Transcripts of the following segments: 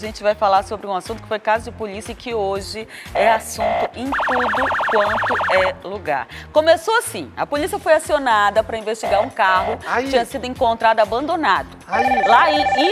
gente vai falar sobre um assunto que foi caso de polícia e que hoje é assunto em tudo quanto é lugar. Começou assim, a polícia foi acionada para investigar um carro Aí. que tinha sido encontrado abandonado. Aí. Lá em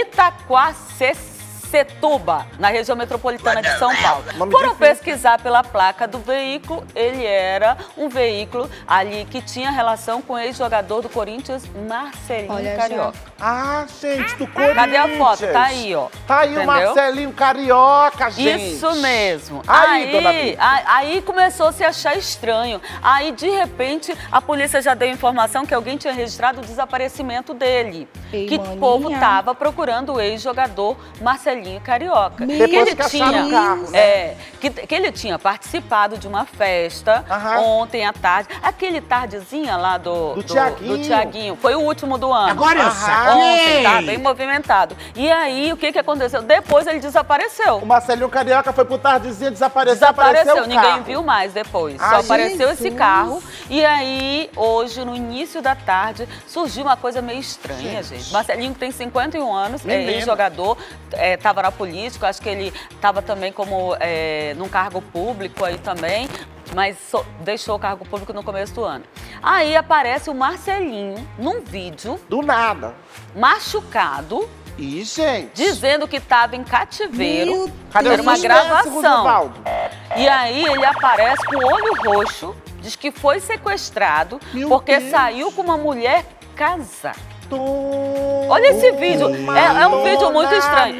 Itaquacetuba, na região metropolitana de São Paulo. Foram pesquisar pela placa do veículo, ele era um veículo ali que tinha relação com o ex-jogador do Corinthians, Marcelinho Olha, já. Carioca. Ah, gente, do Corinthians. Cadê a foto? Tá aí, ó. Tá aí o Entendeu? Marcelinho Carioca, gente. Isso mesmo. Aí, dona Bia. a- aí começou a se achar estranho. Aí, de repente, a polícia já deu informação que alguém tinha registrado o desaparecimento dele. Ei, que o povo tava procurando o ex-jogador Marcelinho Carioca. Meu que Depois ele que tinha, o carro, né? É, que, que ele tinha participado de uma festa Aham. ontem à tarde. Aquele tardezinha lá do, Do Tiaguinho. do Tiaguinho. Foi o último do ano. Agora eu Aham. saquei. Ontem, tá bem movimentado. E aí, o que, que aconteceu? Depois ele desapareceu. O Marcelinho Carioca foi pro tardezinha, desapareceu, Desapareceu, apareceu o ninguém carro. viu mais depois. Ah, Só apareceu esse Jesus. carro. E aí, hoje, no início da tarde, surgiu uma coisa meio estranha, Gente. gente. Marcelinho tem 51 anos, é Menino. ex-jogador, estava na política, acho que ele estava também como é, num cargo público aí também. Mas so- deixou o cargo público no começo do ano. Aí aparece o Marcelinho num vídeo, Do nada. machucado, Ih, gente. dizendo que estava em cativeiro. Meu Cadê Era uma suspense, gravação. E aí ele aparece com o olho roxo, diz que foi sequestrado Meu porque Deus. saiu com uma mulher casada. Olha esse vídeo, é- é um vídeo muito estranho.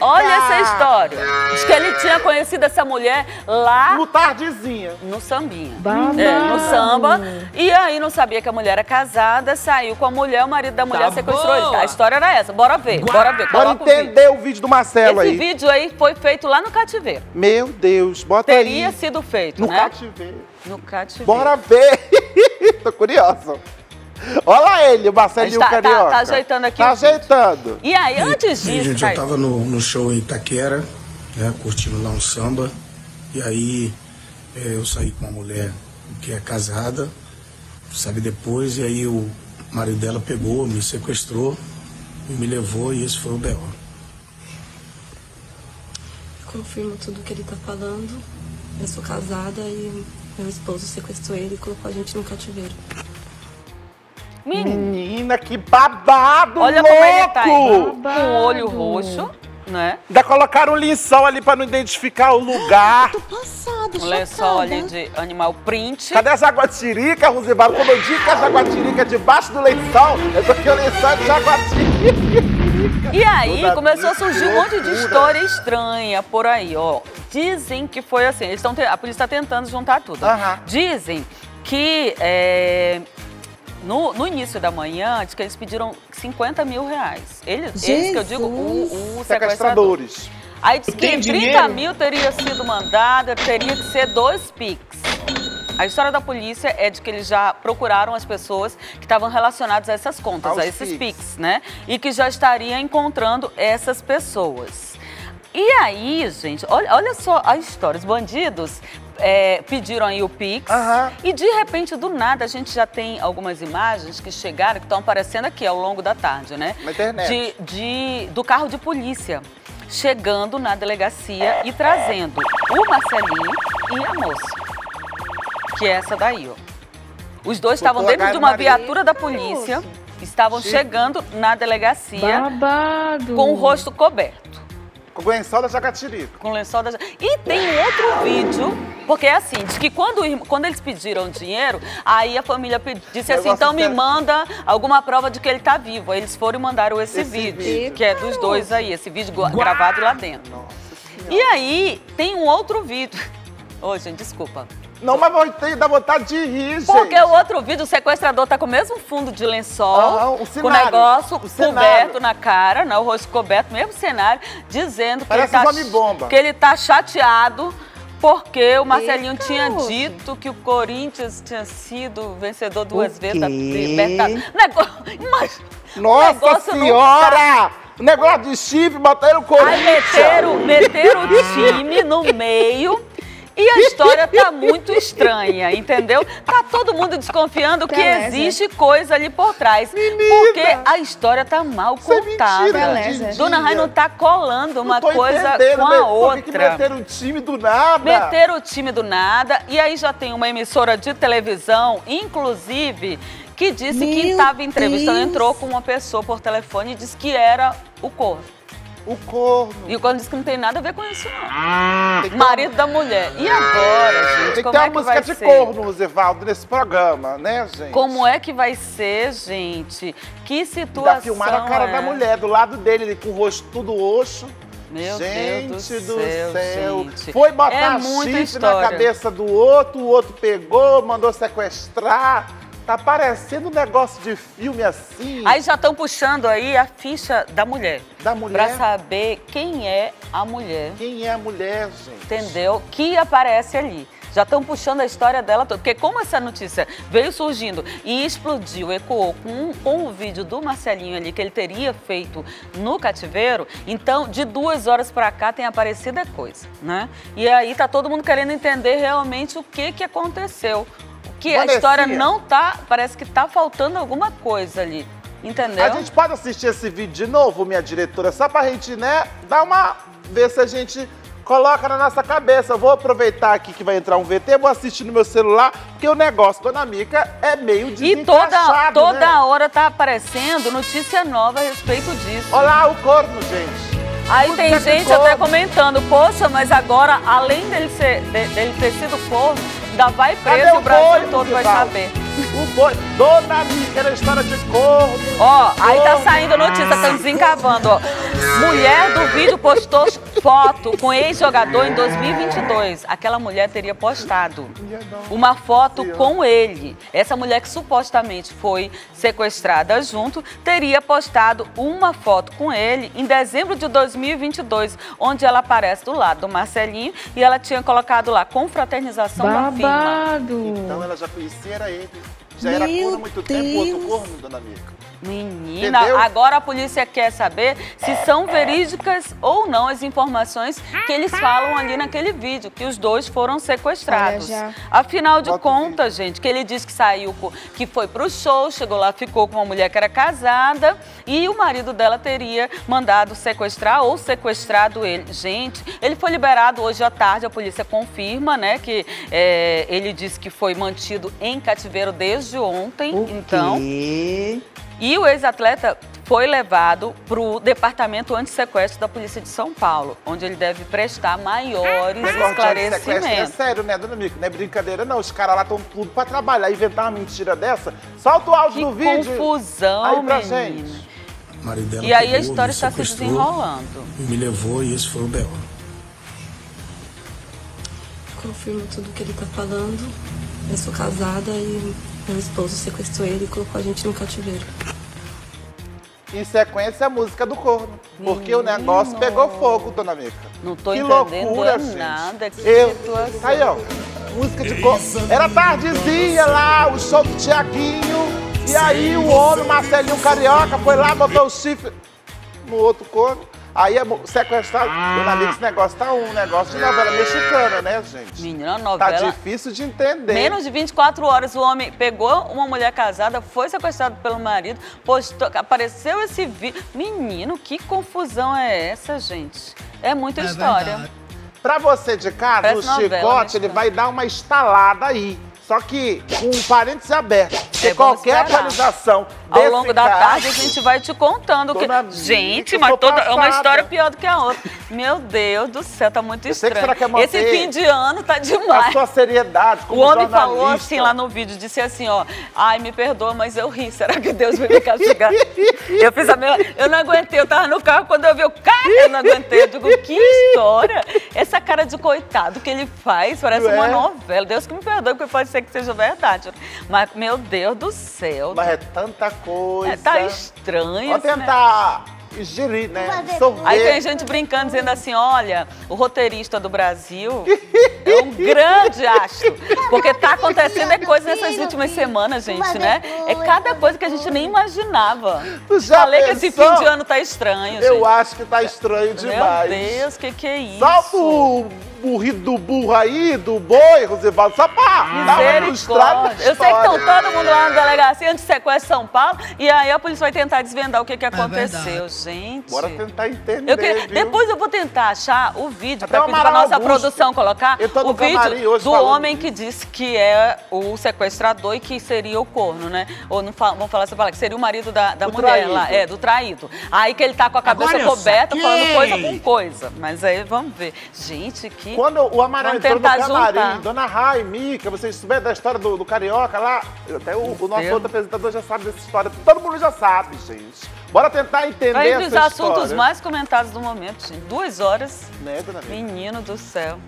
Olha essa história. Diz que ele tinha conhecido essa mulher lá No tardezinha. no sambinha. É, no samba. E aí não sabia que a mulher era casada, saiu com a mulher, o marido da mulher Tá sequestrou ele. boa. A história era essa. Bora ver, bora ver. Bora Coloca o vídeo. entender o vídeo do Marcelo Esse aí. vídeo aí foi feito lá no cativeiro. Meu Deus, bota Teria aí. sido feito, No né? cativeiro. No cativeiro. Bora ver. Tô curiosa. Olha ele, o Marcelinho gente tá- tá- Carioca. tá ajeitando aqui Tá ajeitando. E aí, antes disso, gente, eu tava no, no show em Itaquera, né, curtindo lá um samba, e aí é, eu saí com uma mulher que é casada, sabe, depois, e aí o marido dela pegou, me sequestrou, e me levou, e esse foi o B.O. Confirmo tudo que ele tá falando. Eu sou casada e meu esposo sequestrou ele e colocou a gente no cativeiro. Menina, que babado, olha louco! como ele tá aí, com o olho roxo, né? Ainda colocaram um lençol ali pra não identificar o lugar. Tô passada, Um lençol ali de animal print. Cadê a jaguatirica, Rosivaro? Quando eu digo que a jaguatirica é debaixo do lençol, é porque o lençol é de jaguatirica. E aí Toda começou a surgir um monte de história estranha por aí, ó. Dizem que foi assim, eles a polícia está tentando juntar tudo. Dizem que é, no, no início da manhã, diz que eles pediram 50 mil reais. Eles, eles que eu digo, o, o sequestrador. Sequestradores. Aí diz que Tem 30 dinheiro? mil teria sido mandada, teria que ser dois PIX. A história da polícia é de que eles já procuraram as pessoas que estavam relacionadas a essas contas, Aos a esses Pix. PIX, né? E que já estaria encontrando essas pessoas. E aí, gente, olha, olha só a história. Os bandidos é, pediram aí o Pix. Aham. E de repente, do nada, a gente já tem algumas imagens que chegaram, que estão aparecendo aqui ao longo da tarde, né? Na internet. De, de- do carro de polícia chegando na delegacia e trazendo o Marcelinho e a moça. Que é essa daí, ó. Os dois estavam dentro de uma Maria. viatura da polícia, estavam Chique. chegando na delegacia Babado. com o rosto coberto. Com o lençol da jaguatirica. Com o lençol da... E tem um outro vídeo, porque é assim, diz que quando, quando eles pediram dinheiro, aí a família disse assim, então me manda alguma prova de que ele tá vivo. Aí eles foram e mandaram esse, Esse vídeo, vídeo. que é dos dois aí, esse vídeo gravado lá dentro. E aí, tem um outro vídeo. Ô, gente, desculpa. Não, mas dá vontade de rir, gente. Porque o outro vídeo, o sequestrador tá com o mesmo fundo de lençol, Aham, o com o cenário, negócio o coberto cenário. na cara, né, o rosto coberto, mesmo cenário, dizendo que Parece ele, tá, homem-bomba. que ele tá chateado porque o Marcelinho Eita, tinha dito que o Corinthians tinha sido vencedor duas vezes da? Libertadores. Negócio, mas, Nossa senhora! O negócio de chifre, botaram o Aí Corinthians. meteram, meteram o time no meio E a história tá muito estranha, entendeu? Tá todo mundo desconfiando que Beleza. existe coisa ali por trás. Menina! Porque a história tá mal Isso é contada. mentira, Beleza. Dindinha. Dona Rai não tá colando uma coisa com a? Por que que outra. meteram um time do nada? Meteram o time do nada. E aí já tem uma emissora de televisão, inclusive, que disse que Meu estava entrevistando, Deus. entrou com uma pessoa por telefone e disse que era o corno. O corno. E o corno disse que não tem nada a ver com isso, não. Que ter Marido da mulher. E agora, gente? Tem que como ter é uma que música vai de ser? corno, Rosevaldo, nesse programa, né, gente? Como é que vai ser, gente? Que Ainda situação filmaram a cara é? da mulher do lado dele, ele com o rosto tudo oxo. Meu gente Deus do céu, gente. Foi botar É chifre na história. cabeça do outro, o outro pegou, mandou sequestrar. Tá parecendo um negócio de filme assim. Aí já estão puxando aí a ficha da mulher. Da mulher? Pra saber quem é a mulher, Quem é a mulher, gente? entendeu? Que aparece ali. Já estão puxando a história dela toda. Porque como essa notícia veio surgindo e explodiu, ecoou com, com o vídeo do Marcelinho ali que ele teria feito no cativeiro, então de duas horas pra cá tem aparecido a coisa, né? E aí tá todo mundo querendo entender realmente o que que aconteceu. Que a história não tá, parece que tá faltando alguma coisa ali, entendeu? A gente pode assistir esse vídeo de novo, minha diretora, só pra gente, né, dar uma. ver se a gente coloca na nossa cabeça. Eu vou aproveitar aqui que vai entrar um VT, vou assistir no meu celular, porque o negócio, Dona Mica, é meio E toda, desencaixado, toda né? hora tá aparecendo notícia nova a respeito disso. Olha lá o corno, gente. Aí música tem gente até comentando, poxa, mas agora, além dele, ser, de- dele ter sido corno, ainda vai preso e o Brasil todo vai saber. O boi. Dona Mica era história de corno. Ó, aí tá saindo notícia, estão desencavando, ó. Mulher vídeo postou foto com ex-jogador em 2022. Aquela mulher teria postado uma foto com ele. Essa mulher que supostamente foi sequestrada junto, teria postado uma foto com ele em dezembro de 2022, onde ela aparece do lado do Marcelinho e ela tinha colocado lá confraternização da firma. Babado. Então ela já conhecia ele. Já era Meu corno há muito tempo, outro Deus. corno, Dona Mica. Menina, Entendeu? agora a polícia quer saber se são verídicas ou não as informações que eles falam ali naquele vídeo, que os dois foram sequestrados. Afinal de Bota contas, gente, que ele disse que saiu, que foi pro show, chegou lá, ficou com uma mulher que era casada e o marido dela teria mandado sequestrar ou sequestrado ele. Gente, ele foi liberado hoje à tarde, a polícia confirma, né, que é, ele disse que foi mantido em cativeiro desde ontem, então... quê? E o ex-atleta foi levado para o Departamento Antissequestro da Polícia de São Paulo, onde ele deve prestar maiores de sequestro é esclarecimentos. sério, né, Dona Mica? Não é brincadeira, não. Os caras lá estão tudo pra trabalhar. Inventar uma mentira dessa. Solta o áudio Que do vídeo. confusão, Aí pra menina. gente. O marido dela E aí a pegou, história me está se desenrolando. Me levou e esse foi o B.O. Confirmo tudo que ele tá falando. Eu sou casada e meu esposo sequestrou ele e colocou a gente no cativeiro. Em sequência, a música do corno. Porque o negócio pegou fogo, Dona Mica. Não tô que entendendo loucura, é gente. nada, que Eu... situação. Aí, ó. Música de corno. Era tardezinha lá, o show do Tiaguinho. E aí o homem, Marcelinho Carioca, foi lá, botou o chifre no outro corno. Aí é sequestrado. Dona Mica, esse negócio tá um negócio de novela mexicana, né, gente? Menina, a Tá novela... difícil de entender. Menos de 24 horas o homem pegou uma mulher casada, foi sequestrado pelo marido, postou, apareceu esse vídeo. Menino, que confusão é essa, gente? É muita história. Pra você de casa, Parece o novela, chicote, ele vai dar uma estalada aí. Só que com um parênteses aberto. Porque É qualquer esperar. atualização Ao longo da caso, tarde a gente vai te contando. Que... Gente, mas toda... é uma história pior do que a outra. Meu Deus do céu, tá muito Eu sei que estranho. quer manter Esse fim de ano tá A demais. sua seriedade O como homem falou jornalista. assim lá no vídeo, disse assim, ó, ai, me perdoa, mas eu ri, será que Deus vai me castigar? eu fiz a mesma, eu não aguentei, eu tava no carro, quando eu vi o cara, eu não aguentei, eu digo, que história, essa cara de coitado que ele faz, parece Não uma é? novela, Deus que me perdoe, porque pode ser que seja verdade, mas, meu Deus do céu, Mas é tanta coisa. é, tá estranho esse tentar. e giri, né? Aí tem gente brincando, dizendo assim, olha, o roteirista do Brasil é um grande astro. Porque tá acontecendo é coisa nessas últimas semanas, gente, né? É cada coisa que a gente nem imaginava. Tu já Falei que esse pensou? fim de ano tá estranho, Eu gente. acho que tá estranho demais. Meu Deus, que que é isso? Solta o burrito do burro aí, do boi, Rosivaldo, só pra dar uma ilustrada na Misericórdia. Eu sei que estão todo mundo lá na delegacia anti-sequestro São Paulo e aí a polícia vai tentar desvendar o que, que aconteceu, gente. Bora tentar entender, Eu queria- depois eu vou tentar achar o vídeo Até para o pedir pra Amaral nossa Augusto. produção colocar Eu tô no o vídeo do falando homem que disse que é o sequestrador e que seria o corno, né? Ou não fa- vamos falar essa palavra, que seria o marido da, da Do mulher lá, é, do traído. Aí que ele tá com a cabeça Agora coberta, falando coisa com coisa. Mas aí vamos ver. Gente, que. Quando o Amaral Vamos entrou no camarim, juntar. Dona Rai, Mica, vocês souberam da história do, do Carioca lá? Até o, o nosso Deus. outro apresentador já sabe dessa história. Todo mundo já sabe, gente. Bora tentar entender Tá entre os assuntos história. mais comentados do momento, gente. Duas horas. Né? Menino do céu.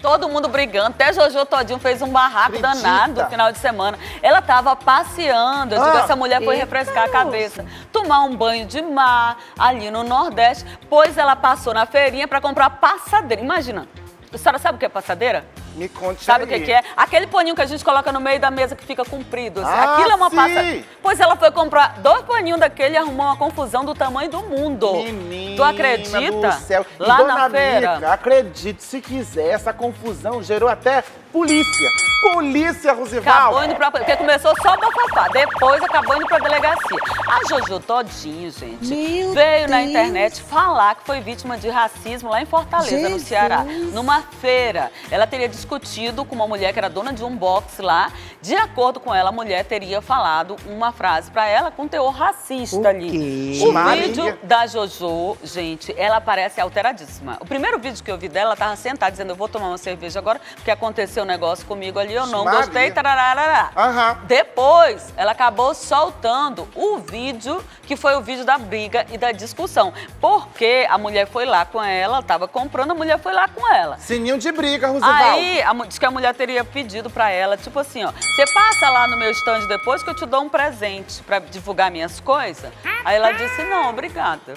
Todo mundo brigando, até Jojo Todinho fez um barraco Acredita? danado no final de semana. Ela tava passeando, eu digo, Ah. essa mulher foi refrescar a cabeça, tomar um banho de mar ali no Nordeste, pois ela passou na feirinha pra comprar passadeira. Imagina, a senhora sabe o que é passadeira? Me conte Sabe o que, que é? Aquele paninho que a gente coloca no meio da mesa que fica comprido. assim. Ah, Aquilo é uma sim. Pois ela foi comprar dois paninhos daquele e arrumou uma confusão do tamanho do mundo. Menina tu acredita? do céu. E Lá dona na feira. Mica, acredite, se quiser, essa confusão gerou até polícia. Polícia, Rosivaldo. Acabou indo pra. Porque começou só o bafafá. Depois acabou indo pra delegacia. A Jojo Todinho, gente, Meu veio na Deus. internet falar que foi vítima de racismo lá em Fortaleza, no Jesus. Ceará. Numa feira. Ela teria discutido com uma mulher que era dona de um box lá. De acordo com ela, a mulher teria falado uma frase pra ela com teor racista O ali. quê? O Maria. vídeo da Jojo, gente, ela parece alteradíssima. O primeiro vídeo que eu vi dela, ela tava sentada dizendo: Eu vou tomar uma cerveja agora, porque aconteceu um negócio comigo ali, eu não Maria. gostei, tarararará. Aham. Depois, ela acabou soltando o vídeo, que foi o vídeo da briga e da discussão. Porque a mulher foi lá com ela, tava comprando, a mulher foi lá com ela. Sininho de briga, Rosivaldo. Aí, a, diz que a mulher teria pedido pra ela, tipo assim, ó, você passa lá no meu stand depois que eu te dou um presente pra divulgar minhas coisas? Aí ela disse, não, obrigada.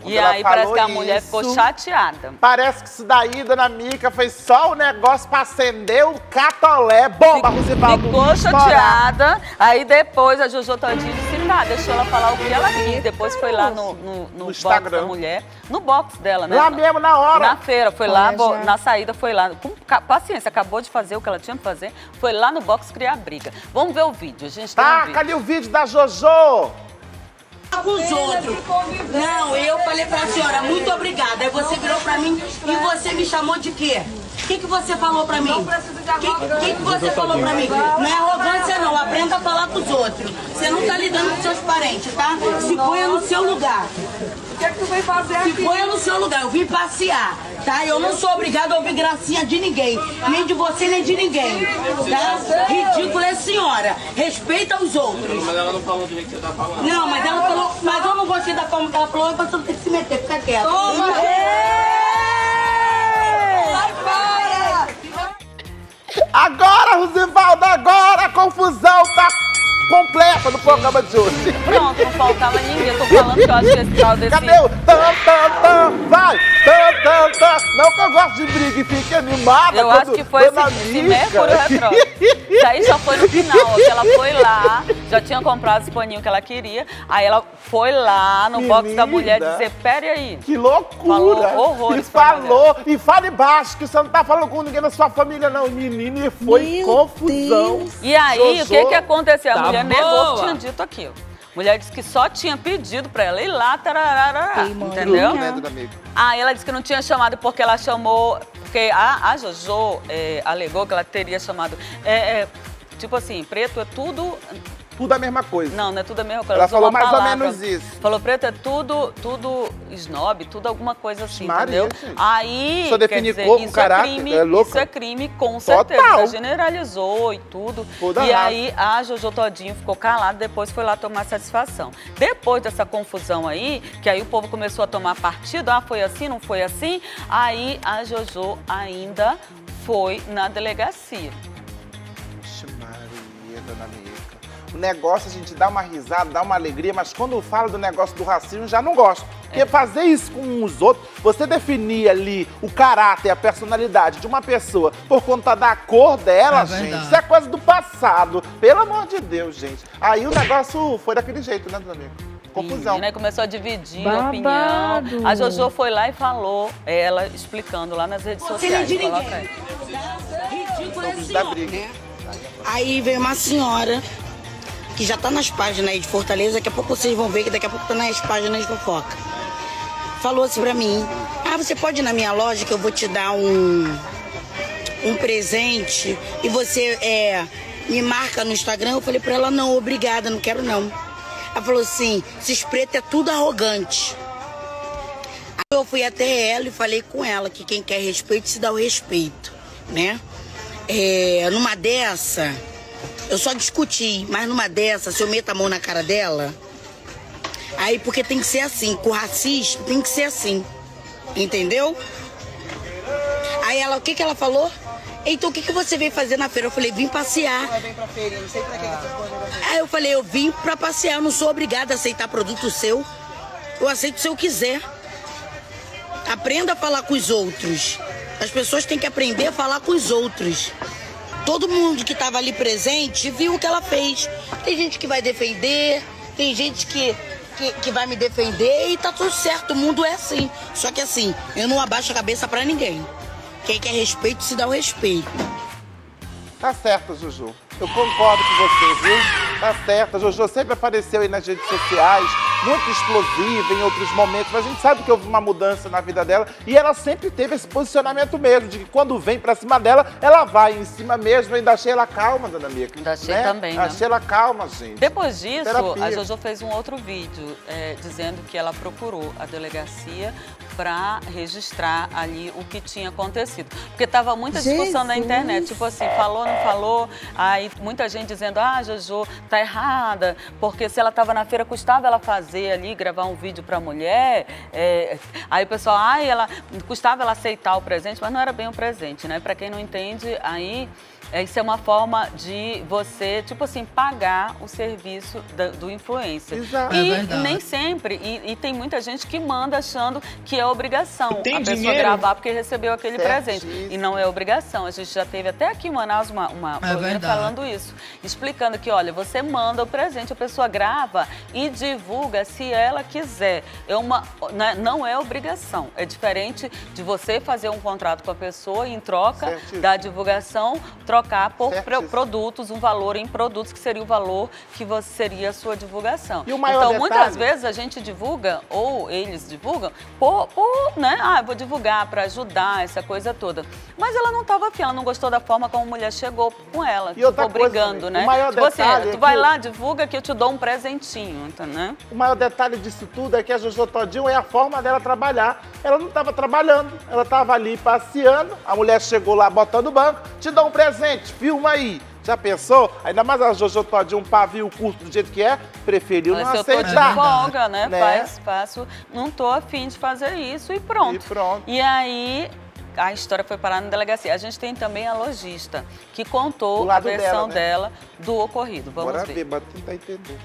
Quando e ela aí parece que a mulher isso- ficou chateada. Parece que isso daí, dona Mica, foi só o negócio pra acender o catolé. Bomba, Rosivaldo. Ficou chateada, aí depois a Jojo Todinho disse, tá, deixou ela falar o que ela quis. Depois foi lá no, no, no No box da mulher, no box dela, né? Lá mesmo, na hora. Na feira, foi lá, Olha, na saída foi lá. Com paciência, acabou de fazer o que ela tinha que fazer, foi lá no box criar briga. Vamos ver o vídeo, a gente tem um Tá, vídeo. cadê o vídeo da Jojo? Com os outros. Não, eu falei pra senhora, muito obrigada. Aí você virou pra mim e você me chamou de quê? O que, que você falou pra mim? O que, que, que você falou pra mim? Não é arrogância não, aprenda a falar com os outros. Você não tá lidando com seus parentes, tá? Se ponha no seu lugar. O que, é que tu veio fazer Se aqui? ponha no seu lugar, eu vim passear, tá? Eu não sou obrigada a ouvir gracinha de ninguém, nem de você, nem de ninguém, tá? Ridícula é a senhora, respeita os outros. Mas ela não falou do jeito que você tá falando. Não, mas ela falou, mas eu não gostei da forma que ela falou, você não tem que se meter, fica quieto. Toma! Sai fora! Agora, Rosivaldo, agora a confusão completa no programa de hoje. Pronto, não faltava ninguém. Eu tô falando que eu acho que esse tal desse... Cadê o tam, tam, tam? Vai! Tam, tam, tam! Não que eu gosto de briga e fique animada. Eu quando acho que foi esse, esse Mercúrio retrógrado. Isso aí já foi no final, que ela foi lá, já tinha comprado os paninhos que ela queria, aí ela foi lá no box da mulher Menina. dizer, pere aí. Que loucura! Falou horrores E falou, e fale baixo, que você não tá falando com ninguém da sua família, não. Menina, e foi Meu confusão. Deus. E aí, o que que aconteceu? A tá mulher boa. negou que tinha dito aquilo. Mulher disse que só tinha pedido pra ela ir lá, tarararará, Queimando. entendeu? Né? Aí ela disse que não tinha chamado porque ela chamou. Porque a, a Jojo é, alegou que ela teria chamado. é, é, tipo assim, preto é tudo. Tudo a mesma coisa. Não, não é tudo a mesma coisa. Ela usou falou mais ou palavra. menos isso. Falou preto é tudo, tudo snob, tudo alguma coisa assim, Maria, entendeu? gente. Aí, Só quer define dizer, cor com isso caráter, é crime, é louca. isso é crime com certeza. Total. Ela generalizou e tudo. Toda e aí a Jojo Todinho ficou calada, depois foi lá tomar satisfação. Depois dessa confusão aí, que aí o povo começou a tomar partido, ah, foi assim, não foi assim, aí a Jojo ainda foi na delegacia. Maria, dona Mica. O negócio a gente dá uma risada, dá uma alegria, mas quando fala do negócio do racismo, já não gosto. Porque fazer isso com os outros, você definir ali o caráter, a personalidade de uma pessoa por conta da cor dela, É gente, isso é coisa do passado. Pelo amor de Deus, gente. Aí o negócio foi daquele jeito, né, dona amiga? Confusão. E começou a dividir Babado. opinião. A Jojo foi lá e falou, ela explicando lá nas redes Você não é sociais. de ninguém. Ridículo é né? Aí veio uma senhora que já tá nas páginas aí de Fortaleza, daqui a pouco vocês vão ver que daqui a pouco tá nas páginas de fofoca. Falou assim pra mim: Ah, você pode ir na minha loja que eu vou te dar um, um presente e você é, me marca no Instagram? Eu falei pra ela: Não, obrigada, não quero não. Ela falou assim: Esses pretos é tudo arrogante. Aí eu fui até ela e falei com ela que quem quer respeito se dá o respeito, né? É, numa dessa, eu só discuti, mas numa dessa, se eu meto a mão na cara dela, aí porque tem que ser assim, com o racista tem que ser assim, entendeu? Aí ela, o que que ela falou? Então o que que você veio fazer na feira? Eu falei, vim passear. Aí eu falei, eu vim pra passear, eu não sou obrigada a aceitar produto seu. Eu aceito se eu quiser. Aprenda a falar com os outros. As pessoas têm que aprender a falar com os outros. Todo mundo que estava ali presente viu o que ela fez. Tem gente que vai defender, tem gente que, que, que vai me defender e tá tudo certo. O mundo é assim. Só que assim, eu não abaixo a cabeça pra ninguém. Quem quer respeito se dá o respeito. Tá certo, Juju. Eu concordo com você, viu? Tá certo. Jojo sempre apareceu aí nas redes sociais, muito explosiva em outros momentos, mas a gente sabe que houve uma mudança na vida dela e ela sempre teve esse posicionamento mesmo, de que quando vem pra cima dela, ela vai em cima mesmo. Eu ainda achei ela calma, dona Mia. Ainda achei também, né? Achei ela calma, gente. Depois disso, Terapia. a Jojo fez um outro vídeo é, dizendo que ela procurou a delegacia para registrar ali o que tinha acontecido. Porque tava muita discussão na Jesus. internet, tipo assim, falou, não falou, aí muita gente dizendo, ah, Jojo, tá errada, porque se ela tava na feira, custava ela fazer ali, gravar um vídeo pra mulher, é, aí o pessoal, ah, ela, custava ela aceitar o presente, mas não era bem um presente, né? Pra quem não entende, aí... É, Isso é uma forma de você, tipo assim, pagar o serviço da- do influencer. Exato. E É verdade. nem sempre. E, e tem muita gente que manda achando que é obrigação Tem a pessoa dinheiro? gravar porque recebeu aquele presente. E não é obrigação. A gente já teve até aqui em Manaus uma, uma verdade. falando isso. Explicando que, olha, você manda o presente, a pessoa grava e divulga se ela quiser. É uma, né, não é obrigação. É diferente de você fazer um contrato com a pessoa em troca Certíssimo. da divulgação, trocar por pro- produtos, um valor em produtos que seria o valor que você, seria a sua divulgação. E o maior então, detalhe- muitas vezes a gente divulga, ou eles divulgam, por, por, né? Ah, vou divulgar para ajudar, essa coisa toda. Mas ela não estava afim, ela não gostou da forma como a mulher chegou com ela. E ficou coisa brigando, né? o maior tipo assim, detalhe é tu vai que o- lá, divulga que eu te dou um presentinho, entendeu? O maior detalhe disso tudo é que a Jojo Todinho é a forma dela trabalhar. Ela não estava trabalhando, ela estava ali passeando, a mulher chegou lá botando o banco, te dá um presente, filma aí. Já pensou? Ainda mais a Jojo Todinho, um pavio curto do jeito que é, preferiu Mas não se eu tô de aceitar. folga, né? Né? Faz, faço, não tô afim de fazer isso e pronto. E pronto. E aí, a história foi parar na delegacia. A gente tem também a lojista, que contou a versão dela, dela, né? do ocorrido. Vamos Bora ver. ver, bora tentar entender.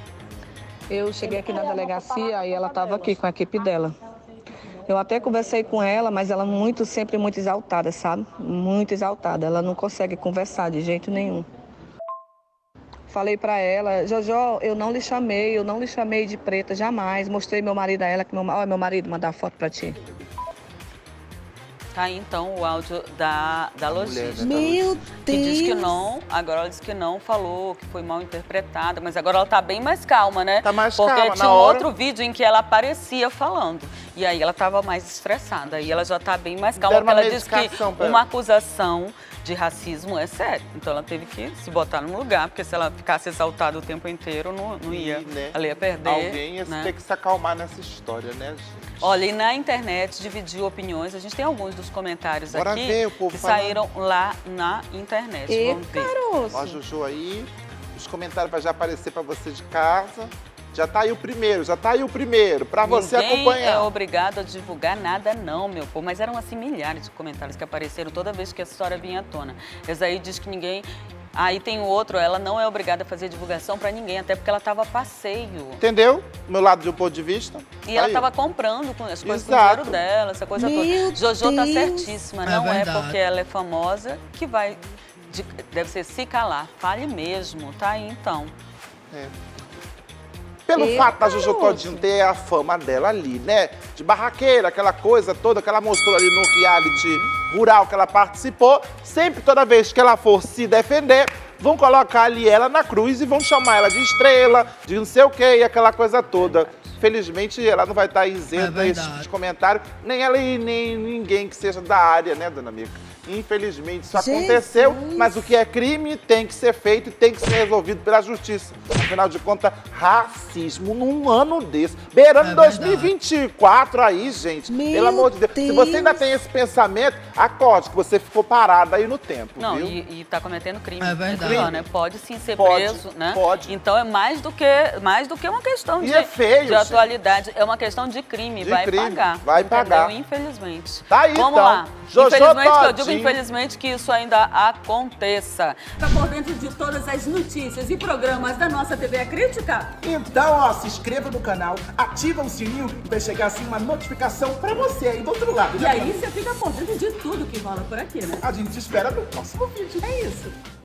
Eu cheguei aqui na delegacia e ela estava aqui com a equipe dela. Eu até conversei com ela, mas ela muito, sempre muito exaltada, sabe? Muito exaltada. Ela não consegue conversar de jeito nenhum. Falei pra ela, Jojo, eu não lhe chamei, eu não lhe chamei de preta, jamais. Mostrei meu marido a ela, que meu, olha meu marido, mandar foto pra ti. Tá aí então o áudio da, da lojista. né, da Meu Que diz que não, agora ela diz que não, falou que foi mal interpretada, mas agora ela tá bem mais calma, né? Tá mais Porque calma, tinha na um hora- outro vídeo em que ela aparecia falando. E aí ela tava mais estressada. E ela já tá bem mais calma, Deram porque uma ela disse que uma ela. acusação de racismo é sério. Então ela teve que se botar no lugar, porque se ela ficasse exaltada o tempo inteiro, não, não ia. E, né, Ela ia perder. Alguém ia né? ter que se acalmar nessa história, né, gente? Olha, e na internet dividiu opiniões. A gente tem alguns dos comentários Bora aqui ver o povo que falando. saíram lá na internet. E Vamos ver. Ó, caroço. Juju aí, os comentários vai já aparecer pra você de casa. Já tá aí o primeiro, já tá aí o primeiro, pra você Ninguém acompanhar. é obrigado a divulgar nada não, meu povo. Mas eram assim milhares de comentários que apareceram toda vez que a história vinha à tona. Esse aí diz que ninguém Aí tem o outro, ela não é obrigada a fazer divulgação pra ninguém, até porque ela tava a passeio. Entendeu? Meu lado de um ponto de vista. E ela Aí. tava comprando com as coisas com o Exato. dinheiro dela, essa coisa Meu toda. Jojo tá Deus. certíssima, É não é, verdade. porque ela é famosa que vai. de- deve ser se calar. Fale mesmo, tá aí então. Pelo Eita, fato da garoto. Todinho ter a fama dela ali, né? De barraqueira, aquela coisa toda que ela mostrou ali no reality rural que ela participou. Sempre, toda vez que ela for se defender, vão colocar ali ela na cruz e vão chamar ela de estrela, de não sei o quê, e aquela coisa toda. Felizmente, ela não vai estar isenta É a esse verdade. tipo de comentário, nem ela e nem ninguém que seja da área, né, dona Mica? Infelizmente, isso Jesus. aconteceu, mas o que é crime tem que ser feito e tem que ser resolvido pela justiça. Afinal de contas, racismo num ano desse. Beirando É verdade. 2024 aí, gente. Meu pelo amor de Deus. Se você ainda Deus. tem esse pensamento, acorde que você ficou parado aí no tempo, Não, viu? e, e tá cometendo crime. É verdade. Pior, né? Pode sim ser Pode, preso, né? pode. Então é mais do que, mais do que uma questão E de, é feio, de gente. atualidade. É uma questão de crime. De vai crime, pagar. vai entendeu? pagar. Infelizmente. Tá aí, Vamos então. lá. Jojo infelizmente, que eu digo Todinho. Infelizmente que isso ainda aconteça. Tá por dentro de todas as notícias e programas da nossa TV A Crítica? Então, ó, se inscreva no canal, ativa o sininho e vai chegar assim uma notificação pra você aí do outro lado. E né? aí você fica por dentro de tudo que rola por aqui, né? A gente te espera no próximo vídeo. É isso.